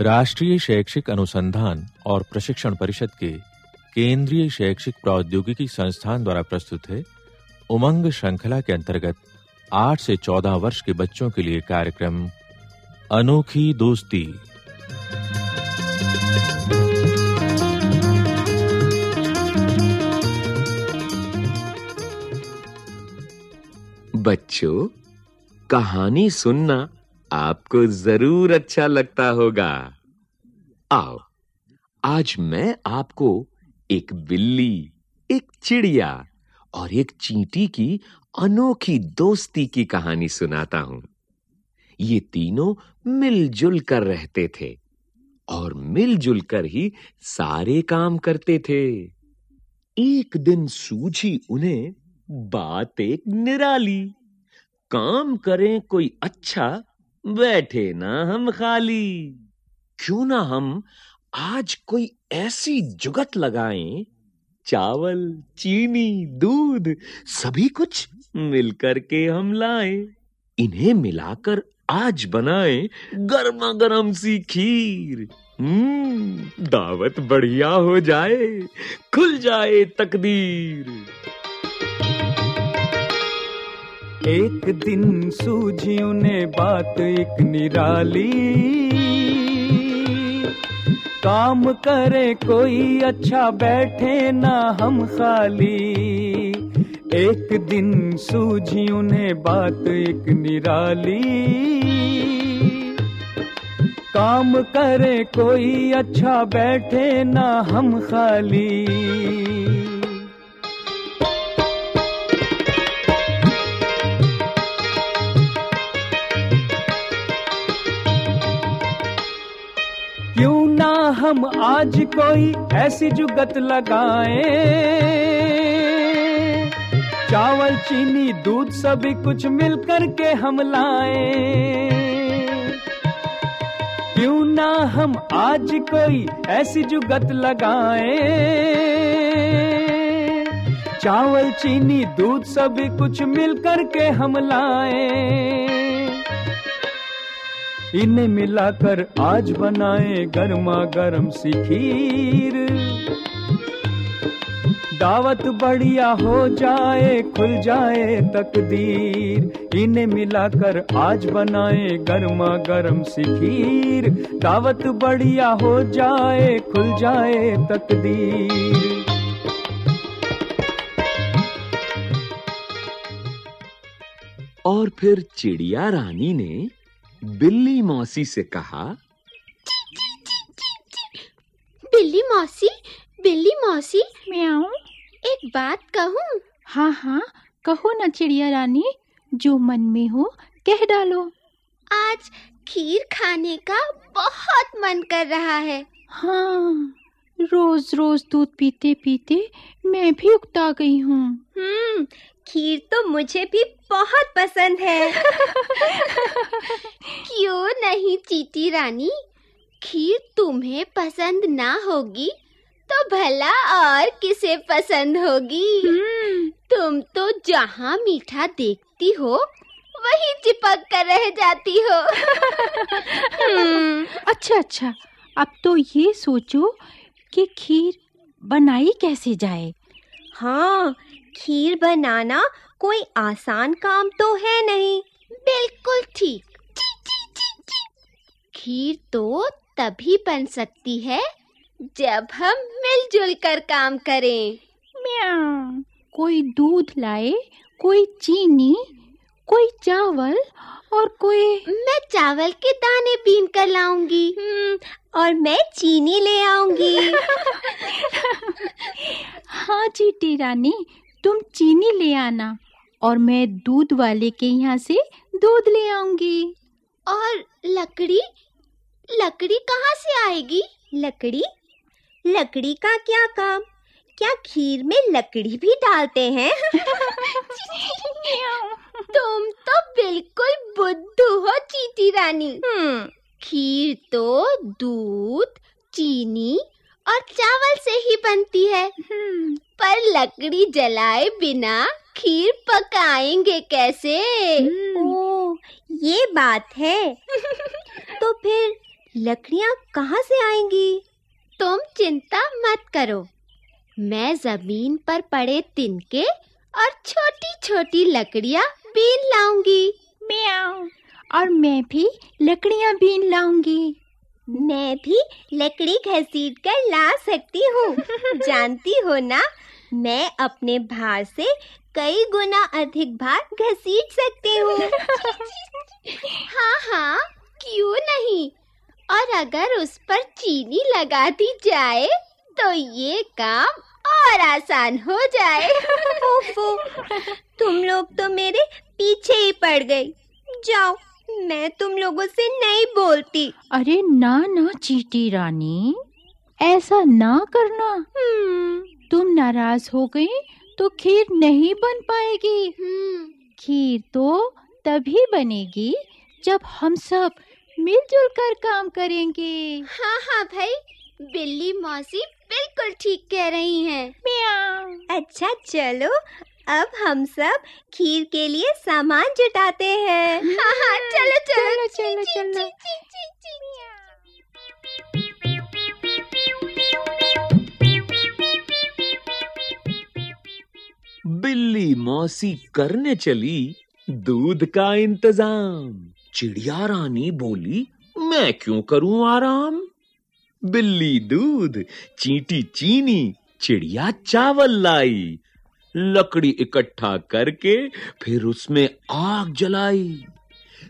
राष्ट्रीय शैक्षिक अनुसंधान और प्रशिक्षण परिषद के केंद्रीय शैक्षिक प्रौद्योगिकी संस्थान द्वारा प्रस्तुत है उमंग श्रृंखला के अंतर्गत 8 से 14 वर्ष के बच्चों के लिए कार्यक्रम अनोखी दोस्ती। बच्चों, कहानी सुनना आपको ज़रूर अच्छा लगता होगा। आओ, आज मैं आपको एक बिल्ली, एक चिड़िया और एक चींटी की अनोखी दोस्ती की कहानी सुनाता हूँ। ये तीनों मिलजुल कर रहते थे और मिलजुल कर ही सारे काम करते थे। एक दिन सूझी उन्हें बात एक निराली, काम करें कोई अच्छा बैठे ना हम खाली। क्यों ना हम आज कोई ऐसी जुगत लगाएँ, चावल, चीनी, दूध, सभी कुछ मिलकर के हम लाएँ। इन्हें मिलाकर आज बनाएँ गर्मा गर्म सी खीर। हम्म दावत बढ़िया हो जाए, खुल जाए तकदीर। एक दिन सूझी उन्हें बात एक निराली। काम करे कोई अच्छा बैठे ना हम खाली। एक दिन सूझी उन्हें बात एक निराली। काम करे कोई अच्छा बैठे ना हम खाली। क्यों ना हम आज कोई ऐसी जुगत लगाएँ? चावल, चीनी, दूध सभी कुछ मिल कर के हम लाएँ। क्यों ना हम आज कोई ऐसी जुगत लगाएँ? चावल, चीनी, दूध सभी कुछ मिल कर के हम लाएँ। इन्हें मिलाकर आज बनाए गर्मा गर्म सी खीर। दावत बढ़िया हो जाए, खुल जाए तकदीर। इन्हें मिलाकर आज बनाए गर्मा गर्म सी खीर। दावत बढ़िया हो जाए, खुल जाए तकदीर। और फिर चिड़िया रानी ने बिल्ली मौसी से कहा बिल्ली मौसी बिल्ली मौसी म्याऊं। एक बात कहूँ। हाँ हाँ कहो ना चिड़िया रानी जो मन में हो कह डालो। आज खीर खाने का बहुत मन कर रहा है। हाँ रोज रोज दूध पीते पीते मैं भी उकता गई हूँ। हम्म खीर तो मुझे भी बहुत पसंद है। नहीं चीटी रानी खीर तुम्हें पसंद ना होगी तो भला और किसे पसंद होगी? तुम तो जहाँ मीठा देखती हो वही चिपक कर रह जाती हो। हम्म, अच्छा अच्छा। अब तो ये सोचो कि खीर बनाई कैसे जाए। हाँ खीर बनाना कोई आसान काम तो है नहीं। बिल्कुल ठीक। खीर तो तभी बन सकती है जब हम मिलजुल कर काम करें। म्याऊं कोई दूध लाए कोई चीनी कोई चावल और कोई मैं चावल के दाने बीन कर लाऊँगी हम्म, और मैं चीनी ले आऊँगी। हाँ चीटी रानी तुम चीनी ले आना और मैं दूध वाले के यहाँ से दूध ले आऊँगी। और लकड़ी लकड़ी कहाँ से आएगी? लकड़ी? लकड़ी का क्या काम? क्या खीर में लकड़ी भी डालते हैं? तुम तो बिल्कुल बुद्धू हो चीटी रानी। हम्म। खीर तो दूध चीनी और चावल से ही बनती है। पर लकड़ी जलाए बिना खीर पकाएँगे कैसे? ओ ये बात है। तो फिर लकड़ियाँ कहाँ से आएँगी? तुम चिंता मत करो। मैं ज़मीन पर पड़े तिनके और छोटी-छोटी लकड़ियाँ बीन लाऊँगी। म्याऊ। और मैं भी लकड़ियाँ बीन लाऊँगी। मैं भी लकड़ी घसीट कर ला सकती हूँ। जानती हो ना मैं अपने भार से कई गुना अधिक भार घसीट सकती हूँ। हाँ हाँ क्यों नहीं? और अगर उस पर चीनी लगा दी जाए तो ये काम और आसान हो जाए। ओफो तुम लोग तो मेरे पीछे ही पड़ गई जाओ मैं तुम लोगों से नहीं बोलती। अरे ना ना चीटी रानी ऐसा ना करना। हम्म, तुम नाराज़ हो गई तो खीर नहीं बन पाएगी। हम्म, खीर तो तभी बनेगी जब हम सब मिलजुल कर काम करेंगे। हाँ हाँ भाई बिल्ली मौसी बिल्कुल ठीक कह रही हैं। म्याऊ। अच्छा चलो अब हम सब खीर के लिए सामान जुटाते हैं। हाँ हाँ चलो चलो चलो, चलो। बिल्ली मौसी करने चली दूध का इंतज़ाम। चिड़िया रानी बोली मैं क्यों करूँ आराम? बिल्ली दूध चींटी चीनी चिड़िया चावल लाई लकड़ी इकट्ठा करके फिर उसमें आग जलाई।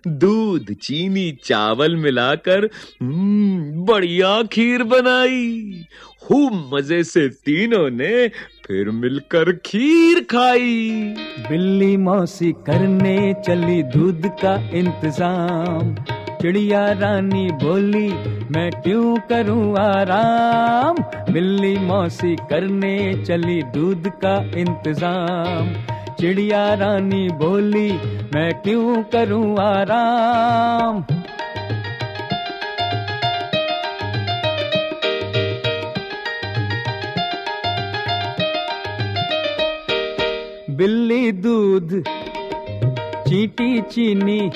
दूध चीनी चावल मिलाकर हम्म, बढ़िया खीर बनाई खूब मज़े से तीनों ने फिर मिलकर खीर खाई। बिल्ली मौसी करने चली दूध का इंतज़ाम। चिड़िया रानी बोली, मैं क्यों करूँ आराम? बिल्ली मौसी करने चली दूध का इंतज़ाम। चिड़िया रानी बोली, मैं क्यों करूँ आराम? बिल्ली दूध, चींटी चीनी,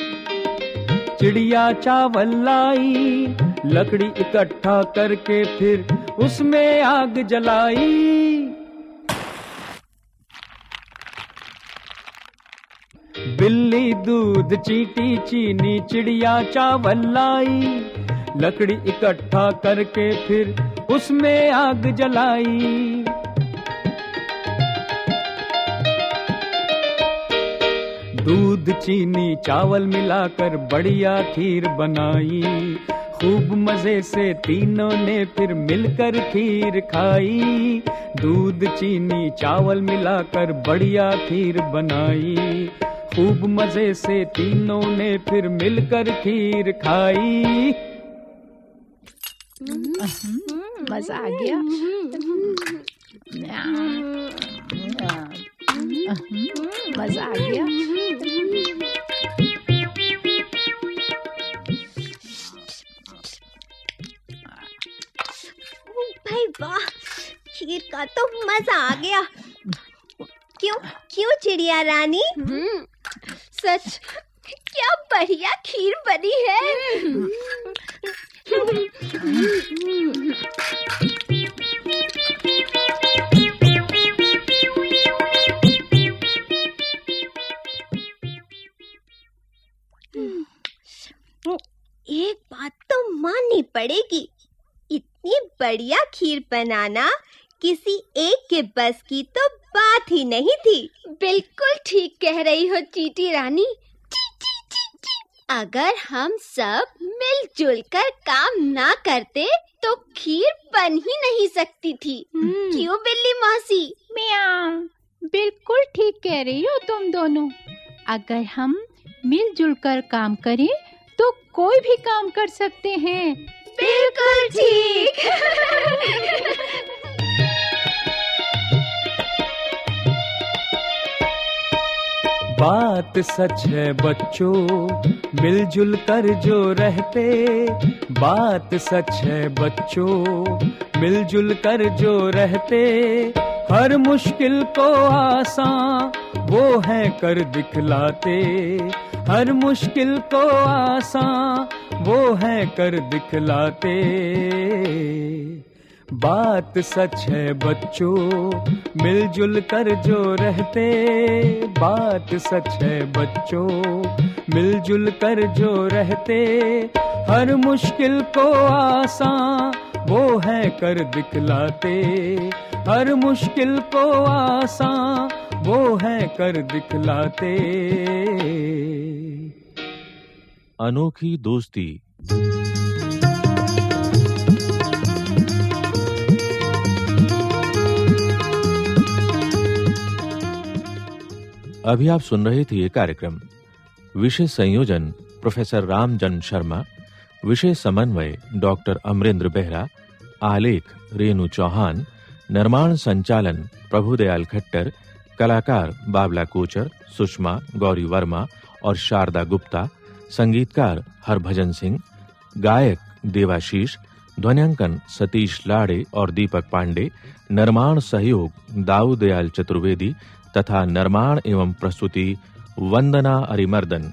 चिड़िया चावल लाई, लकड़ी इकट्ठा करके फिर उसमें आग जलाई। बिल्ली दूध, चींटी चीनी, चिड़िया चावल लाई, लकड़ी इकट्ठा करके फिर उसमें आग जलाई। दूध चीनी चावल मिलाकर बढ़िया खीर बनाई। खूब मज़े से तीनों ने फिर मिलकर खीर खाई। दूध चीनी चावल मिलाकर बढ़िया खीर बनाई। खूब मज़े से तीनों ने फिर मिलकर खीर खाई। मज़ा आ गया। मज़ा आ गया। भाई वाह खीर का तो मज़ा आ गया। क्यों क्यों चिड़िया रानी? हम्म, सच क्या बढ़िया खीर बनी है। माननी पड़ेगी। इतनी बढ़िया खीर बनाना किसी एक के बस की तो बात ही नहीं थी। बिल्कुल ठीक कह रही हो चीटी रानी। ची, ची, ची, ची। अगर हम सब मिलजुल कर काम ना करते तो खीर बन ही नहीं सकती थी। क्यों बिल्ली मौसी? म्याऊ बिल्कुल ठीक कह रही हो तुम दोनों। अगर हम मिलजुल कर काम करें तो कोई भी काम कर सकते हैं। बिल्कुल ठीक। बात सच है बच्चों मिलजुल कर जो रहते। बात सच है बच्चों मिलजुल कर जो रहते। हर मुश्किल को आसान वो है कर दिखलाते। हर मुश्किल को आसान, वो है कर दिखलाते। बात सच है बच्चों, मिलजुल कर जो रहते। बात सच है बच्चों, मिलजुल कर जो रहते। हर मुश्किल को आसान, वो है कर दिखलाते। हर मुश्किल को आसान, वो है कर दिखलाते। अनोखी दोस्ती। अभी आप सुन रहे थे ये कार्यक्रम। विषय संयोजन, प्रोफेसर रामजन शर्मा विषय समन्वय, डॉक्टर अमरेंद्र बेहरा, आलेख रेणु चौहान, निर्माण संचालन प्रभुदयाल खट्टर, कलाकार बाबला कोचर, सुषमा गौरी वर्मा और शारदा गुप्ता संगीतकार हरभजन सिंह, गायक देवाशीष, ध्वनियांकन सतीश लाड़े और दीपक पांडे, निर्माण सहयोग दाऊदयाल चतुर्वेदी तथा निर्माण एवं प्रस्तुति वंदना अरिमर्दन।